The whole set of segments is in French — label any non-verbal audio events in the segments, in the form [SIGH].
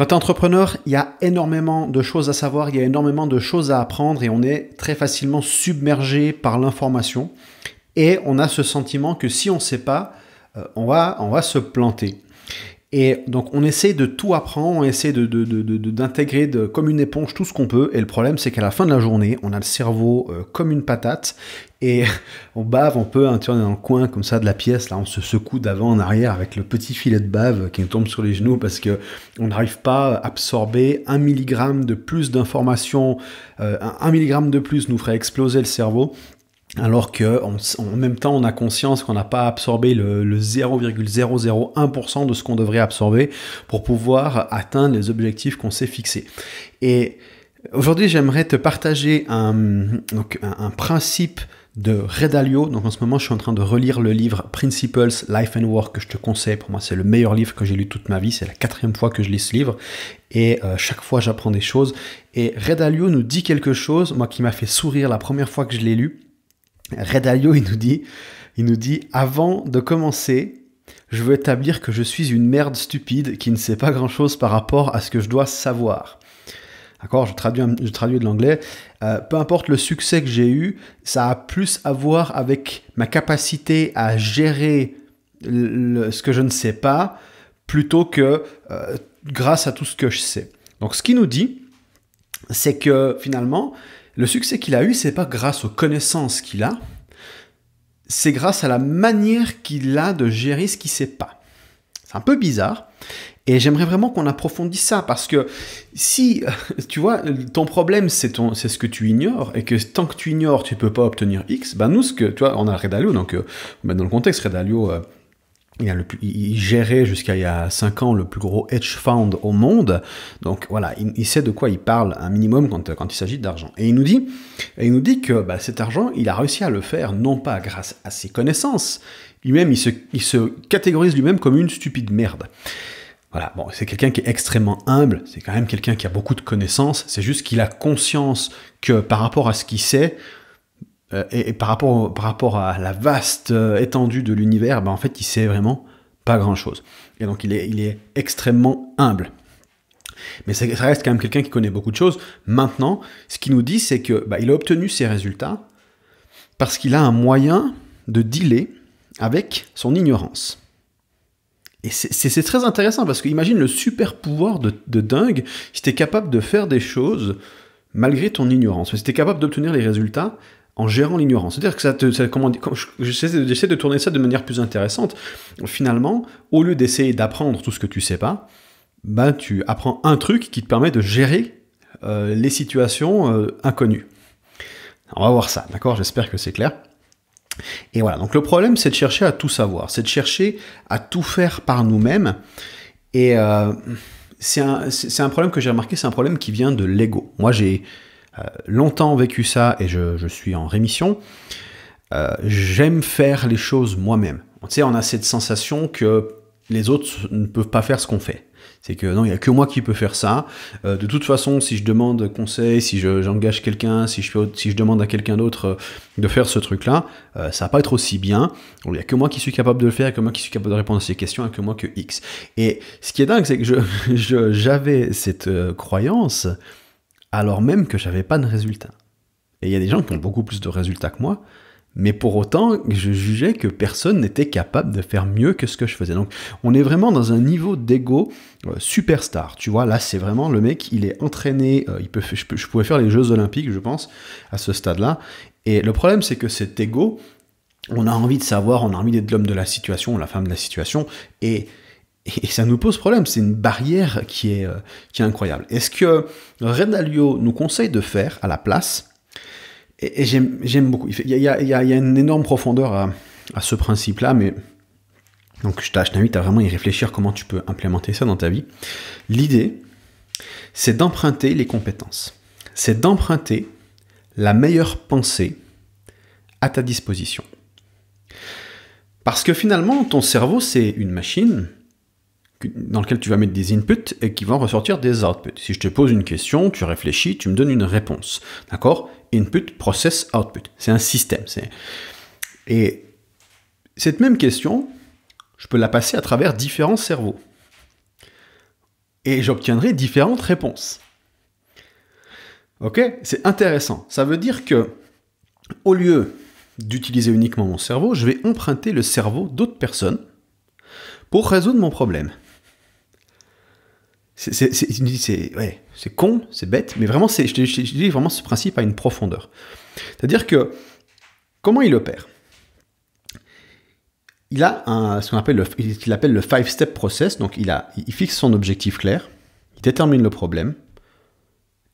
Quand tu es entrepreneur, il y a énormément de choses à savoir, il y a énormément de choses à apprendre et on est très facilement submergé par l'information. Et on a ce sentiment que si on ne sait pas, euh, on, va, se planter. Et donc on essaie de tout apprendre, on essaie d'intégrer de, de, comme une éponge tout ce qu'on peut. Et le problème c'est qu'à la fin de la journée, on a le cerveau euh, comme une patate et [LAUGHS] on bave, on peut, hein, tu vois, dans le coin comme ça de la pièce, là on se secoue d'avant en arrière avec le petit filet de bave qui nous tombe sur les genoux parce que on n'arrive pas à absorber un milligramme de plus d'informations. Euh, un milligramme de plus nous ferait exploser le cerveau alors que en même temps on a conscience qu'on n'a pas absorbé le, 0,001% de ce qu'on devrait absorber pour pouvoir atteindre les objectifs qu'on s'est fixés. Et aujourd'hui j'aimerais te partager un, un, principe de Redalio. Donc en ce moment je suis en train de relire le livre Principles, Life and Work que je te conseille. Pour moi c'est le meilleur livre que j'ai lu toute ma vie. C'est la quatrième fois que je lis ce livre. Et euh, chaque fois j'apprends des choses. Et Redalio nous dit quelque chose, moi qui m'a fait sourire la première fois que je l'ai lu Redalio, il nous dit, il nous dit, avant de commencer, je veux établir que je suis une merde stupide qui ne sait pas grand-chose par rapport à ce que je dois savoir. D'accord je traduis, je traduis de l'anglais. Euh, peu importe le succès que j'ai eu, ça a plus à voir avec ma capacité à gérer ce que je ne sais pas plutôt que euh, grâce à tout ce que je sais. Donc ce qu'il nous dit, c'est que finalement, le succès qu'il a eu, c'est pas grâce aux connaissances qu'il a, c'est grâce à la manière qu'il a de gérer ce qu'il sait pas. C'est un peu bizarre. Et j'aimerais vraiment qu'on approfondisse ça parce que si, [LAUGHS] tu vois, ton problème c'est c'est ce que tu ignores et que tant que tu ignores, tu peux pas obtenir X, ben nous, ce que, tu vois, on a Redalio, donc, euh, dans le contexte, Redalio, il, gérait jusqu'à il y a 5 ans le plus gros hedge fund au monde. Donc voilà, il, sait de quoi il parle un minimum quand, quand il s'agit d'argent. Et il nous dit, il nous dit que bah, cet argent, il a réussi à le faire non pas grâce à ses connaissances, lui-même, il se, il se catégorise lui-même comme une stupide merde. Voilà, bon, c'est quelqu'un qui est extrêmement humble, c'est quand même quelqu'un qui a beaucoup de connaissances, c'est juste qu'il a conscience que par rapport à ce qu'il sait, euh, et, par, rapport, par rapport à la vaste euh, étendue de l'univers, ben en fait, il sait vraiment pas grand-chose. Et donc, il est, il est extrêmement humble. Mais ça, reste quand même quelqu'un qui connaît beaucoup de choses. Maintenant, ce qu'il nous dit, c'est que bah, il a obtenu ses résultats parce qu'il a un moyen de dealer avec son ignorance. Et c'est très intéressant parce que imagine le super pouvoir de, de dingue si tu es capable de faire des choses malgré ton ignorance. Si tu es capable d'obtenir les résultats en gérant l'ignorance. C'est-à-dire que ça te, ça, comment, j'essaie de tourner ça de manière plus intéressante. Finalement, au lieu d'essayer d'apprendre tout ce que tu sais pas, bah, tu apprends un truc qui te permet de gérer euh, les situations euh, inconnues. On va voir ça, d'accord? J'espère que c'est clair. Et voilà, donc le problème, c'est de chercher à tout savoir, c'est de chercher à tout faire par nous-mêmes. Et euh, c'est un, un, problème que j'ai remarqué, c'est un problème qui vient de l'ego. Moi, j'ai longtemps vécu ça et je, suis en rémission. Euh, j'aime faire les choses moi-même. Tu sais, on a cette sensation que les autres ne peuvent pas faire ce qu'on fait. C'est que non, il n'y a que moi qui peux faire ça. Euh, de toute façon, si je demande conseil, si j'engage quelqu'un, si je, si je demande à quelqu'un d'autre de faire ce truc-là, ça va pas être aussi bien. Il n'y a que moi qui suis capable de le faire, que moi qui suis capable de répondre à ces questions, et que moi que X. Et ce qui est dingue, c'est que [LAUGHS] j'avais je, cette croyance alors même que j'avais pas de résultats. Et il y a des gens qui ont beaucoup plus de résultats que moi, mais pour autant, je jugeais que personne n'était capable de faire mieux que ce que je faisais. Donc, on est vraiment dans un niveau d'ego euh, superstar. Tu vois, là, c'est vraiment le mec, il est entraîné. Euh, il peut, je, je, pouvais faire les Jeux Olympiques, je pense, à ce stade-là. Et le problème, c'est que cet ego, on a envie de savoir, on a envie d'être l'homme de la situation, la femme de la situation, et et ça nous pose problème, c'est une barrière qui est, euh, qui est incroyable. Et ce que Redalio nous conseille de faire à la place, et, j'aime beaucoup, il y, a, il, y a, une énorme profondeur à, à ce principe-là, mais donc je t'invite à vraiment y réfléchir comment tu peux implémenter ça dans ta vie. L'idée, c'est d'emprunter les compétences. C'est d'emprunter la meilleure pensée à ta disposition. Parce que finalement, ton cerveau, c'est une machine dans lequel tu vas mettre des inputs et qui vont ressortir des outputs. Si je te pose une question, tu réfléchis, tu me donnes une réponse. D'accord? Input, process, output. C'est un système. Et cette même question, je peux la passer à travers différents cerveaux. et j'obtiendrai différentes réponses. Ok? C'est intéressant. Ça veut dire que, au lieu d'utiliser uniquement mon cerveau, je vais emprunter le cerveau d'autres personnes pour résoudre mon problème. C'est con, c'est bête, mais vraiment, je, je dis vraiment ce principe a une profondeur. C'est-à-dire que, comment il opère? Il a ce qu'on appelle le, il appelle le five-step process. Donc, il fixe son objectif clair, il détermine le problème,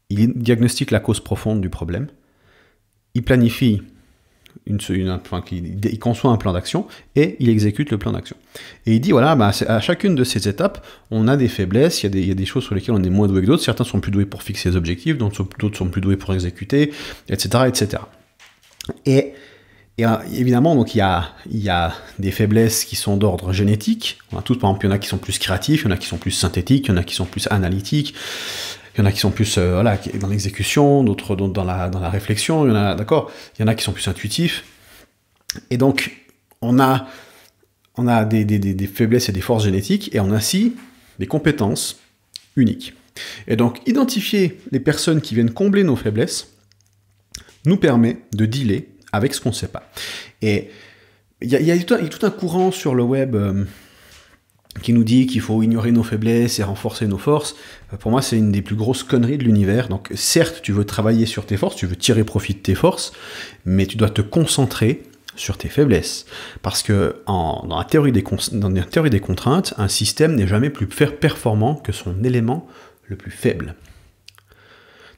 il diagnostique la cause profonde du problème, il planifie une, il, conçoit un plan d'action et il exécute le plan d'action. Et il dit voilà, bah, à chacune de ces étapes, on a des faiblesses, il y a des, choses sur lesquelles on est moins doué que d'autres. Certains sont plus doués pour fixer les objectifs, d'autres sont plus doués pour exécuter, etc., etc. Et euh, évidemment, donc il y a, il y a des faiblesses qui sont d'ordre génétique. On a tous, par exemple, il y en a qui sont plus créatifs, il y en a qui sont plus synthétiques, il y en a qui sont plus analytiques, il y en a qui sont plus euh, voilà, dans l'exécution, d'autres dans la, dans la réflexion, il y en a, d'accord, il y en a qui sont plus intuitifs. Et donc, on a, on a des, des, des faiblesses et des forces génétiques, et on a aussi des compétences uniques. Et donc, identifier les personnes qui viennent combler nos faiblesses nous permet de dealer avec ce qu'on ne sait pas. Et il y, a, tout un courant sur le web euh, qui nous dit qu'il faut ignorer nos faiblesses et renforcer nos forces. Euh, pour moi, c'est une des plus grosses conneries de l'univers. Donc, certes, tu veux travailler sur tes forces, tu veux tirer profit de tes forces, mais tu dois te concentrer sur tes faiblesses. Parce que dans, la théorie des contraintes, un système n'est jamais plus performant que son élément le plus faible.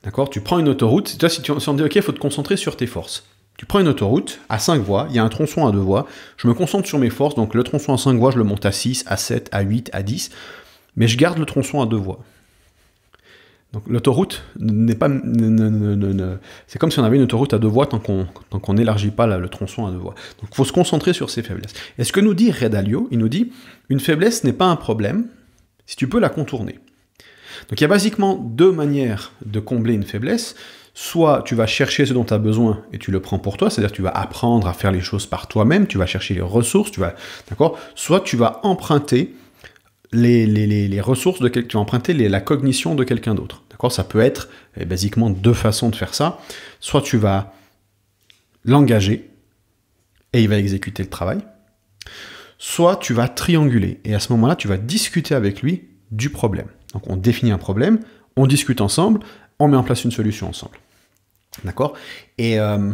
D'accord? Tu prends une autoroute, toi, si, tu, si on dit, OK, il faut te concentrer sur tes forces. Tu prends une autoroute à 5 voies, il y a un tronçon à 2 voies, je me concentre sur mes forces, donc le tronçon à 5 voies, je le monte à 6, à 7, à 8, à 10, mais je garde le tronçon à 2 voies. Donc l'autoroute n'est pas... c'est comme si on avait une autoroute à deux voies tant qu'on n'élargit pas le tronçon à deux voies. Donc il faut se concentrer sur ses faiblesses. Et ce que nous dit Redalio, il nous dit, une faiblesse n'est pas un problème si tu peux la contourner. Donc il y a basiquement deux manières de combler une faiblesse soit tu vas chercher ce dont tu as besoin et tu le prends pour toi, c'est-à-dire tu vas apprendre à faire les choses par toi-même, tu vas chercher les ressources, tu vas, d'accord? Soit tu vas emprunter les, ressources de quelqu'un, tu vas emprunter la cognition de quelqu'un d'autre, d'accord? Ça peut être eh, basiquement deux façons de faire ça. Soit tu vas l'engager et il va exécuter le travail, soit tu vas trianguler et à ce moment-là tu vas discuter avec lui du problème. Donc on définit un problème, on discute ensemble, on met en place une solution ensemble. D'accord? Et euh,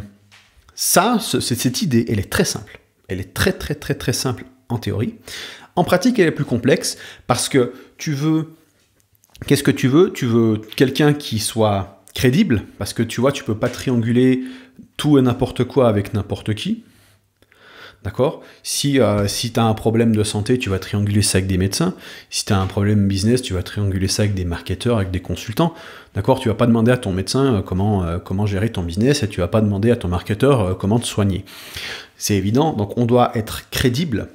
ça, cette idée, elle est très simple. Elle est très très très très simple en théorie. En pratique, elle est plus complexe parce que tu veux... Qu'est-ce que tu veux? Tu veux quelqu'un qui soit crédible, parce que tu vois, tu peux pas trianguler tout et n'importe quoi avec n'importe qui. D'accord? Si, euh, tu as un problème de santé, tu vas trianguler ça avec des médecins. Si tu as un problème business, tu vas trianguler ça avec des marketeurs, avec des consultants. D'accord? Tu vas pas demander à ton médecin euh, comment, euh, comment gérer ton business et tu vas pas demander à ton marketeur comment te soigner. C'est évident. Donc on doit être crédible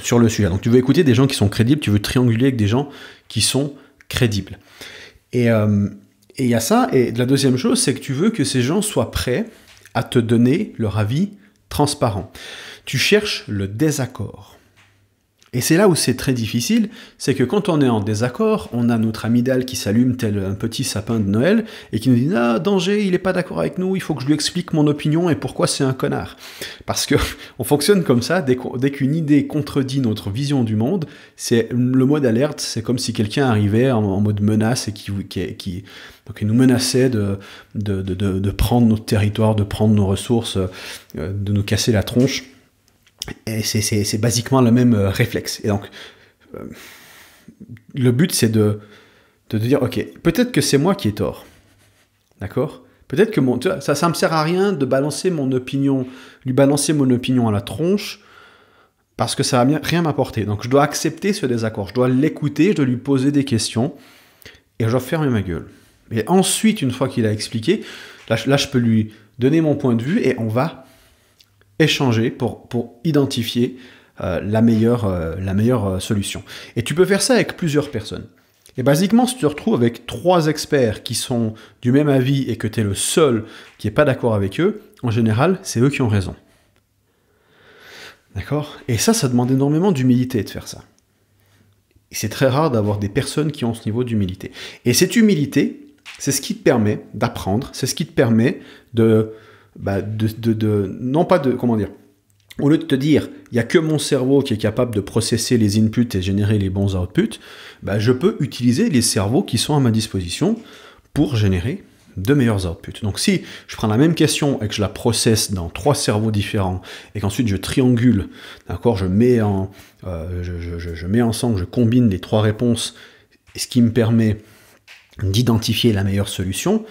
sur le sujet. Donc tu veux écouter des gens qui sont crédibles, tu veux trianguler avec des gens qui sont crédibles. Et il y a ça. Et la deuxième chose, c'est que tu veux que ces gens soient prêts à te donner leur avis transparent tu cherches le désaccord. Et c'est là où c'est très difficile, c'est que quand on est en désaccord, on a notre amygdale qui s'allume tel un petit sapin de Noël et qui nous dit Ah, danger, il n'est pas d'accord avec nous, il faut que je lui explique mon opinion et pourquoi c'est un connard. Parce que [LAUGHS] on fonctionne comme ça, dès qu'une idée contredit notre vision du monde, c'est le mode alerte, c'est comme si quelqu'un arrivait en, mode menace et qui, nous menaçait de, prendre notre territoire, de prendre nos ressources, euh, de nous casser la tronche. Et c'est basiquement le même euh, réflexe. Et donc, euh, le but, c'est de, de dire, ok, peut-être que c'est moi qui ai tort. D'accord? Peut-être que mon, ça, ça me sert à rien de balancer mon opinion, lui balancer mon opinion à la tronche, parce que ça va rien m'apporter. Donc je dois accepter ce désaccord, je dois l'écouter, je dois lui poser des questions, et je dois fermer ma gueule. Et ensuite, une fois qu'il a expliqué, là, là, je peux lui donner mon point de vue, et on va échanger pour, pour identifier euh, la meilleure, euh, la meilleure euh, solution. Et tu peux faire ça avec plusieurs personnes. Et basiquement, si tu te retrouves avec trois experts qui sont du même avis et que tu es le seul qui n'est pas d'accord avec eux, en général, c'est eux qui ont raison. D'accord? Et ça, ça demande énormément d'humilité de faire ça. c'est très rare d'avoir des personnes qui ont ce niveau d'humilité. Et cette humilité, c'est ce qui te permet d'apprendre, c'est ce qui te permet de, bah, non pas de, comment dire, au lieu de te dire, il n'y a que mon cerveau qui est capable de processer les inputs et générer les bons outputs, bah, je peux utiliser les cerveaux qui sont à ma disposition pour générer de meilleurs outputs. Donc si je prends la même question et que je la processe dans trois cerveaux différents et qu'ensuite je triangule, d'accord, je mets en, euh, je, mets ensemble, je combine les trois réponses, ce qui me permet d'identifier la meilleure solution,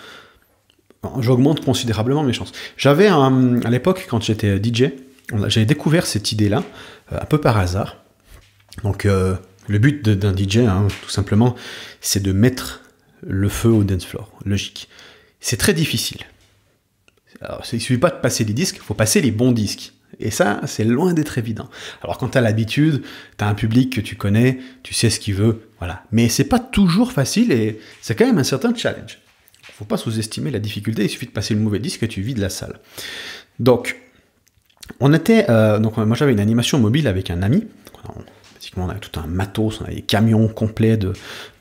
j'augmente considérablement mes chances. J'avais à l'époque quand j'étais DJ, j'avais découvert cette idée-là, euh, un peu par hasard. Donc, euh, le but d'un DJ, hein, tout simplement, c'est de mettre le feu au dance floor. Logique. C'est très difficile. Alors, il ne suffit pas de passer des disques, il faut passer les bons disques. Et ça, c'est loin d'être évident. Alors quand tu as l'habitude, tu as un public que tu connais, tu sais ce qu'il veut, voilà. Mais c'est pas toujours facile et c'est quand même un certain challenge. Faut pas sous-estimer la difficulté, il suffit de passer le mauvais disque et tu vides la salle. Donc, on était, euh, donc moi j'avais une animation mobile avec un ami. On, avait tout un matos, on avait des camions complets de,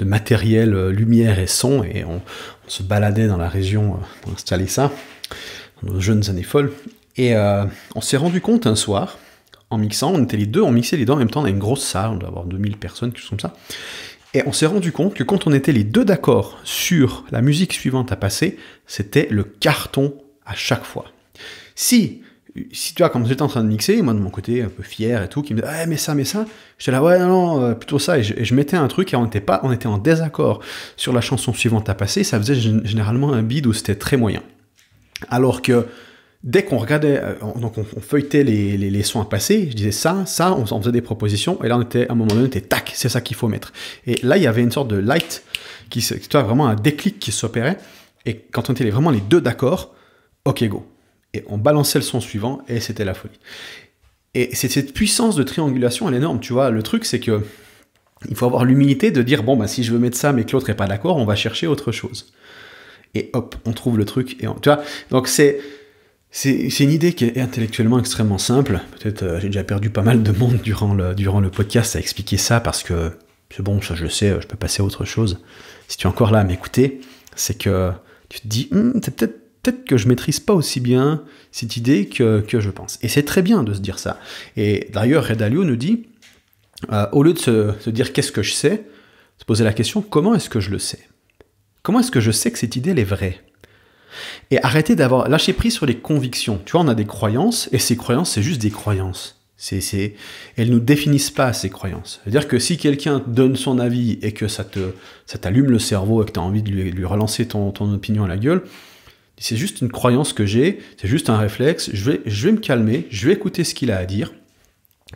matériel, euh, lumière et son, et on, se baladait dans la région euh, pour installer ça, dans nos jeunes années folles. Et on s'est rendu compte un soir, en mixant, on était les deux, on mixait les deux en même temps, on a une grosse salle, on doit avoir 2000 personnes, quelque chose comme ça. Et on s'est rendu compte que quand on était les deux d'accord sur la musique suivante à passer, c'était le carton à chaque fois. Si si tu vois, quand j'étais en train de mixer, moi de mon côté, un peu fier et tout, qui me disait, ah, mais ça, mais ça, j'étais là, ouais, non, non, euh, plutôt ça, et je, mettais un truc et on était pas, on était en désaccord sur la chanson suivante à passer, ça faisait généralement un bid où c'était très moyen. Alors que dès qu'on regardait, euh, donc on, feuilletait les, les, sons à passer, je disais ça, ça, on, faisait des propositions, et là on était, à un moment donné, on était tac, c'est ça qu'il faut mettre. Et là, il y avait une sorte de light, qui, vois, vraiment un déclic qui s'opérait, et quand on était vraiment les deux d'accord, ok, go et on balançait le son suivant, et c'était la folie. Et c'est cette puissance de triangulation, elle est énorme, tu vois. Le truc, c'est que il faut avoir l'humilité de dire, bon, bah, si je veux mettre ça, mais que l'autre n'est pas d'accord, on va chercher autre chose. Et hop, on trouve le truc, et tu vois. Donc c'est... C'est une idée qui est intellectuellement extrêmement simple. Peut-être euh, j'ai déjà perdu pas mal de monde durant le, durant le podcast à expliquer ça parce que c'est bon, ça je sais, je peux passer à autre chose. Si tu es encore là à m'écouter, c'est que tu te dis, c'est peut-être peut-être que je maîtrise pas aussi bien cette idée que, je pense. Et c'est très bien de se dire ça. Et d'ailleurs, Red Alio nous dit, euh, au lieu de se, dire qu'est-ce que je sais, se poser la question comment est-ce que je le sais? Comment est-ce que je sais que cette idée elle est vraie? Et arrêter d'avoir lâché prise sur les convictions. Tu vois, on a des croyances, et ces croyances, c'est juste des croyances. C'est, c'est, elles nous définissent pas ces croyances. C'est-à-dire que si quelqu'un donne son avis et que ça, te, ça t'allume le cerveau et que tu as envie de lui, relancer ton, ton opinion à la gueule, c'est juste une croyance que j'ai, c'est juste un réflexe, je vais, je vais me calmer, je vais écouter ce qu'il a à dire.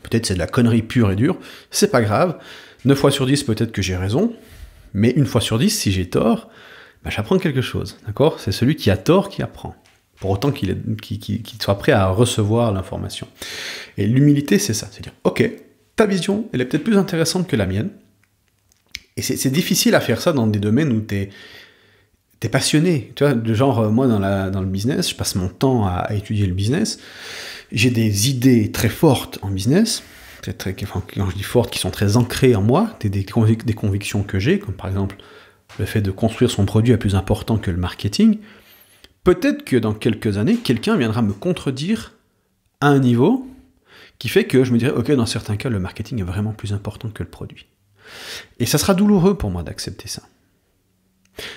Peut-être c'est de la connerie pure et dure, c'est pas grave. 9 fois sur 10, peut-être que j'ai raison, mais une fois sur 10, si j'ai tort, j'apprends quelque chose, d'accord? C'est celui qui a tort qui apprend, pour autant qu'il soit prêt à recevoir l'information. Et l'humilité, c'est ça, c'est dire, ok, ta vision, elle est peut-être plus intéressante que la mienne, et c'est difficile à faire ça dans des domaines où tu es t'es passionné. Tu vois, de genre, euh, moi, dans, le business, je passe mon temps à, étudier le business. J'ai des idées très fortes en business, très, quand je dis fortes, qui sont très ancrées en moi, des, des convictions que j'ai, comme par exemple le fait de construire son produit est plus important que le marketing. Peut-être que dans quelques années, quelqu'un viendra me contredire à un niveau qui fait que je me dirais, ok, dans certains cas, le marketing est vraiment plus important que le produit. Et ça sera douloureux pour moi d'accepter ça.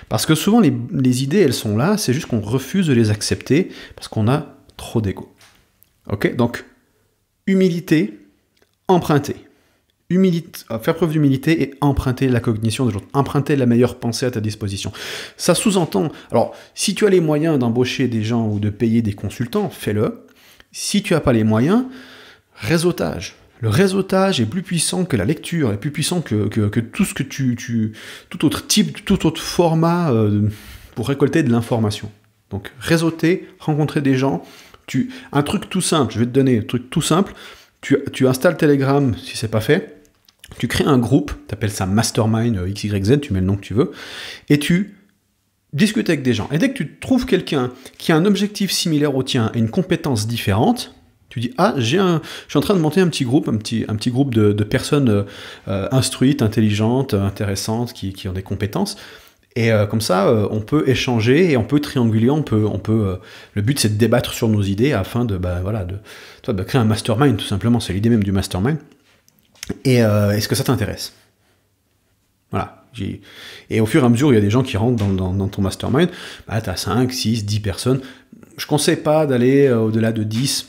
Parce que souvent, les, idées, elles sont là, c'est juste qu'on refuse de les accepter parce qu'on a trop d'ego. Ok Donc, humilité, emprunter. Euh, faire preuve d'humilité et emprunter la cognition des autres, emprunter la meilleure pensée à ta disposition. Ça sous-entend, alors si tu as les moyens d'embaucher des gens ou de payer des consultants, fais-le. Si tu n'as pas les moyens, réseautage. Le réseautage est plus puissant que la lecture, est plus puissant que, tout ce que tu, tout autre type, tout autre format euh, pour récolter de l'information. Donc réseauter, rencontrer des gens, tu, un truc tout simple, je vais te donner un truc tout simple, tu, tu installes Telegram si c'est pas fait, tu crées un groupe, tu appelles ça Mastermind euh, XYZ, tu mets le nom que tu veux, et tu discutes avec des gens. Et dès que tu trouves quelqu'un qui a un objectif similaire au tien et une compétence différente, Tu dis ah j'ai un, je suis en train de monter un petit groupe, un petit, un petit groupe de, personnes euh, instruites, intelligentes, intéressantes, qui, qui, ont des compétences. Et euh, comme ça, euh, on peut échanger et on peut trianguler, on peut, on peut. le but c'est de débattre sur nos idées afin de, bah, voilà, de, de créer un mastermind tout simplement. C'est l'idée même du mastermind. Et est-ce que ça t'intéresse? Voilà. Et au fur et à mesure, il y a des gens qui rentrent dans, ton mastermind. Tu as 5, 6, 10 personnes. Je ne conseille pas d'aller au-delà de 10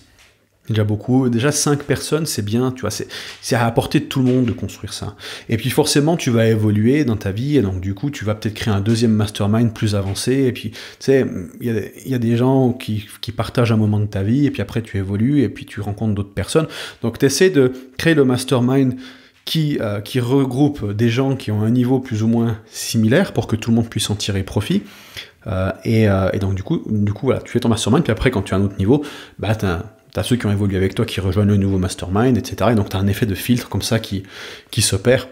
déjà beaucoup. Déjà 5 personnes, c'est bien, tu vois, c'est à apporter de tout le monde de construire ça. Et puis forcément, tu vas évoluer dans ta vie, et donc du coup, tu vas peut-être créer un deuxième mastermind plus avancé, et puis, tu sais, il y, a, des gens qui, partagent un moment de ta vie, et puis après, tu évolues, et puis tu rencontres d'autres personnes. Donc, tu essaies de créer le mastermind qui, euh, qui regroupe des gens qui ont un niveau plus ou moins similaire pour que tout le monde puisse en tirer profit. Euh, et, euh, et, donc du coup, du coup voilà, tu fais ton mastermind, puis après quand tu as un autre niveau, bah, tu T'as ceux qui ont évolué avec toi qui rejoignent le nouveau mastermind, etc. Et donc tu as un effet de filtre comme ça qui, qui s'opère.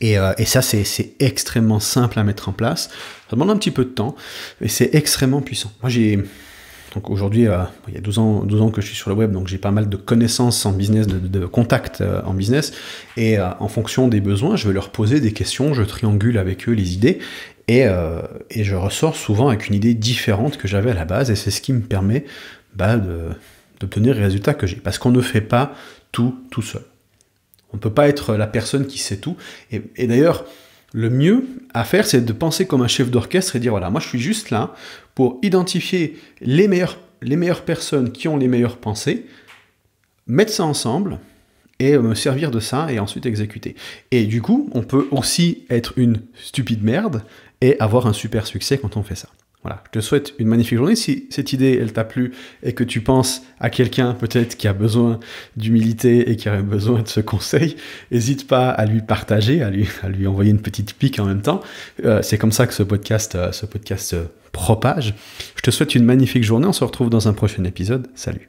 Et, euh, et, ça, c'est extrêmement simple à mettre en place. Ça demande un petit peu de temps, mais c'est extrêmement puissant. Moi, j'ai. Donc aujourd'hui, euh, il y a 12 ans, 12 ans que je suis sur le web, donc j'ai pas mal de connaissances en business, de, de contacts euh, en business. Et en fonction des besoins, je vais leur poser des questions, je triangule avec eux les idées. Et, et je ressors souvent avec une idée différente que j'avais à la base. Et c'est ce qui me permet bah, de d'obtenir les résultats que j'ai. Parce qu'on ne fait pas tout tout seul. On ne peut pas être la personne qui sait tout. Et, d'ailleurs, le mieux à faire, c'est de penser comme un chef d'orchestre et dire, voilà, moi je suis juste là pour identifier les meilleures, les meilleures personnes qui ont les meilleures pensées, mettre ça ensemble et me servir de ça et ensuite exécuter. Et du coup, on peut aussi être une stupide merde et avoir un super succès quand on fait ça. Voilà, je te souhaite une magnifique journée. Si cette idée, elle t'a plu et que tu penses à quelqu'un peut-être qui a besoin d'humilité et qui aurait besoin de ce conseil, n'hésite pas à lui partager, à lui, envoyer une petite pique en même temps. Euh, c'est comme ça que ce podcast, euh, ce podcast se propage. Je te souhaite une magnifique journée. On se retrouve dans un prochain épisode. Salut.